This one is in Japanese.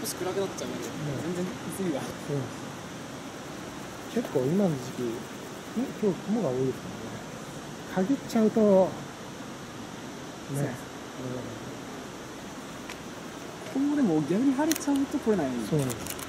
少し暗くなっちゃうね、全然薄いわ。うん結構今の時期今日雲が多いですからね。限っちゃうとね。ここもでも逆に晴れちゃうと来れない。そうなんです。